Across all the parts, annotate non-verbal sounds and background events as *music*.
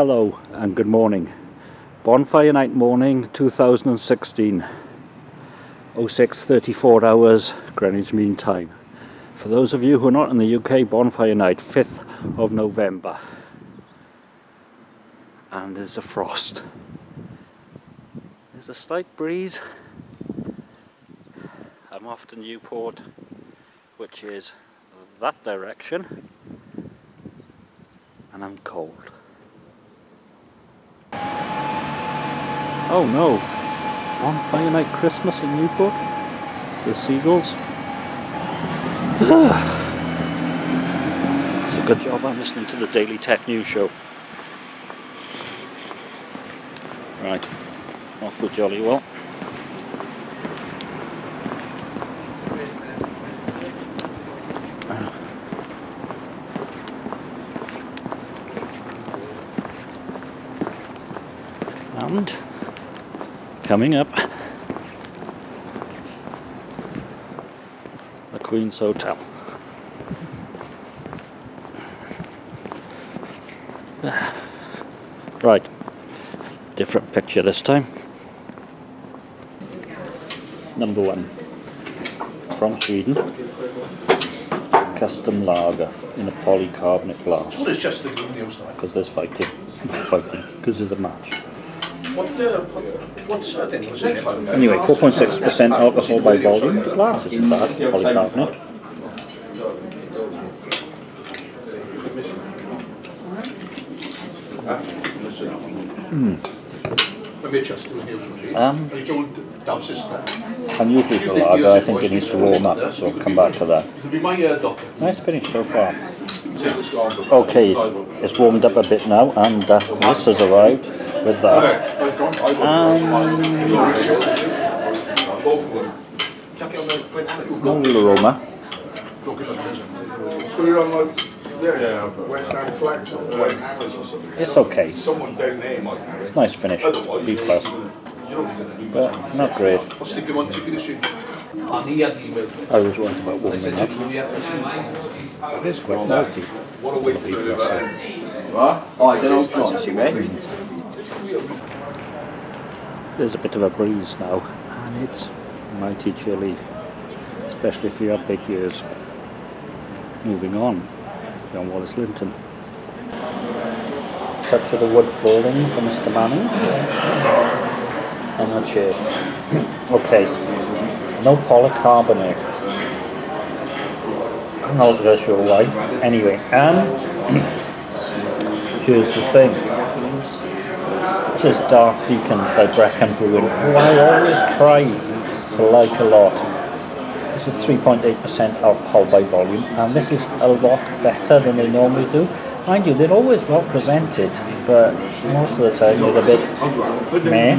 Hello and good morning. Bonfire night morning 2016. 0634 hours Greenwich Mean Time. For those of you who are not in the UK, bonfire night 5th of November. And there's a frost. There's a slight breeze. I'm off to Newport, which is that direction. And I'm cold. Oh no! Bonfire night Christmas in Newport? The seagulls? *sighs* it's a good job I'm listening to the Daily Tech News Show. Right, off with Jolly well. *sighs* And coming up the Queen's Hotel. Right, different picture this time. Number one, from Sweden, custom lager in a polycarbonate glass. Well, it's just the good news. Because there's fighting, *laughs* fighting, because of the match. What, uh, what, what's thing was it? Anyway, 4.6% alcohol by volume. The glass isn't bad, polycarbonate. Maybe it just was news from you. Um, You told Dav's sister. unusually for lager, I think it needs to warm up, so I'll come back to that. It'll be my uh, doctor. Nice finish so far. Okay, it's warmed up a bit now, and uh, this has arrived with that. Um, no real aroma. Look at this. So you're on like yeah, yeah, West Ham Flex or White Hammers or something. It's okay. Someone down there might have it. Nice finish, B plus, but not great. I'll stick him on chicken and shit. I was right about warming up. It is quite malty. What a week. B plus. uh, Oh, I don't know, Johnson, mate. There's a bit of a breeze now, and it's mighty chilly, especially if you have big ears. Moving on, John Wallace Linton. Touch of the wood flooring for Mr. Manning. And a chair. *coughs* okay, no polycarbonate. I'm not sure why. Anyway, and *coughs* here's the thing. This is Dark Beacons by Brecon Brewing, who I always try to like a lot. This is 3.8% alcohol by volume, and this is a lot better than they normally do. Mind you, they're always well presented, but most of the time they're a bit meh.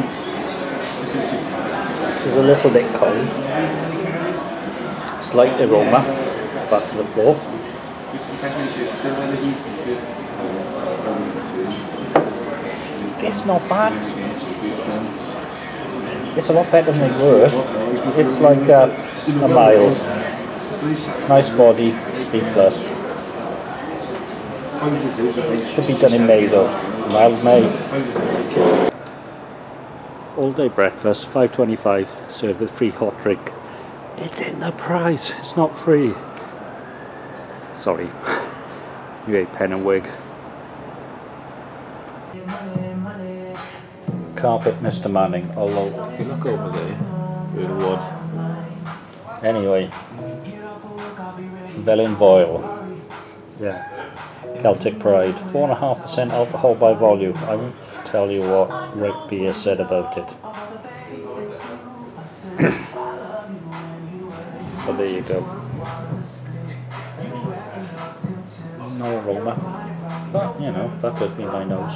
This is a little bit cold. Slight aroma back to the floor. It's not bad. It's a lot better than they were. It's like a mild. Nice body, B plus. Should be done in May though. Mild May. All day breakfast, 5.25, served with free hot drink. It's in the price, it's not free. Sorry, *laughs* you ate pen and wig. Carpet Mr. Manning, although if you look over there, where the wood. Anyway, Felinfoel. Yeah. Celtic Pride. 4.5% alcohol by volume. I won't tell you what Rick Beer said about it. *coughs* but there you go. No aroma. But, you know, that could be my nose.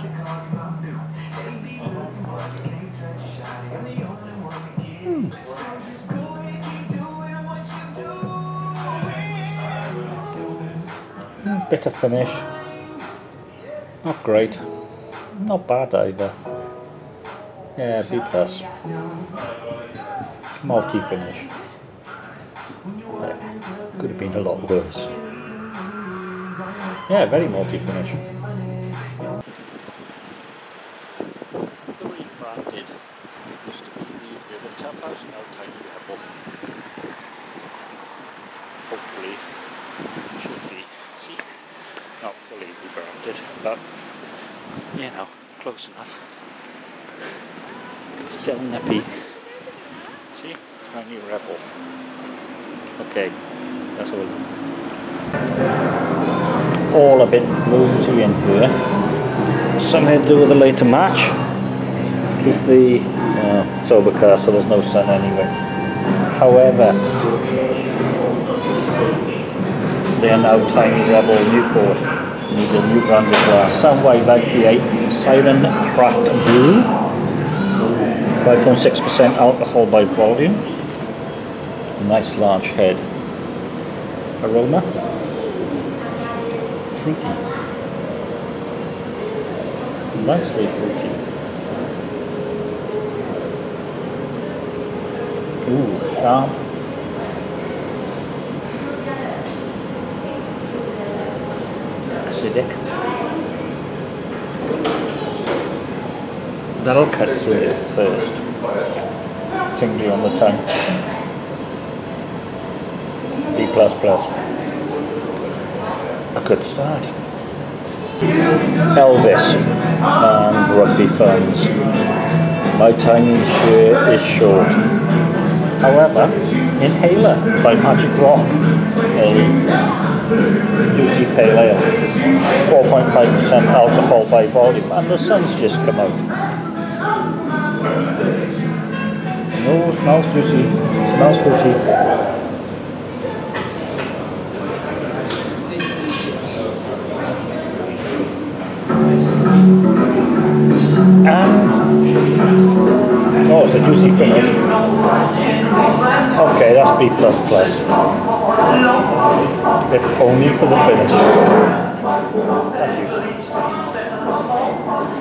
Bitter finish. Not great. Not bad either. Yeah, B plus. Malty finish. Could have been a lot worse. Yeah, very malty finish. Hopefully, fully rebranded, but, you know, close enough. Still nippy. See, Tiny Rebel. Okay, that's all. All a bit bluesy in here. Something to do with the later match. Keep the uh, sober car so there's no sun anyway. However, they are now Tiny Rebel Newport. Need a new branded glass. Soundwave IPA, Siren Craft Brew. 5.6% alcohol by volume. Nice large head. Aroma. Fruity. Nicely fruity. Ooh, sharp. Acidic. That'll cut through your thirst. Tingly on the tongue. B plus plus. A good start. Elvis and rugby fans. My tiny share is short. However, Inhaler by Magic Rock, a juicy pale ale, 4.5% alcohol by volume, and the sun's just come out. Oh, smells juicy, smells fruity. And oh, it's a juicy finish. Okay, that's B plus plus. If only for the finish.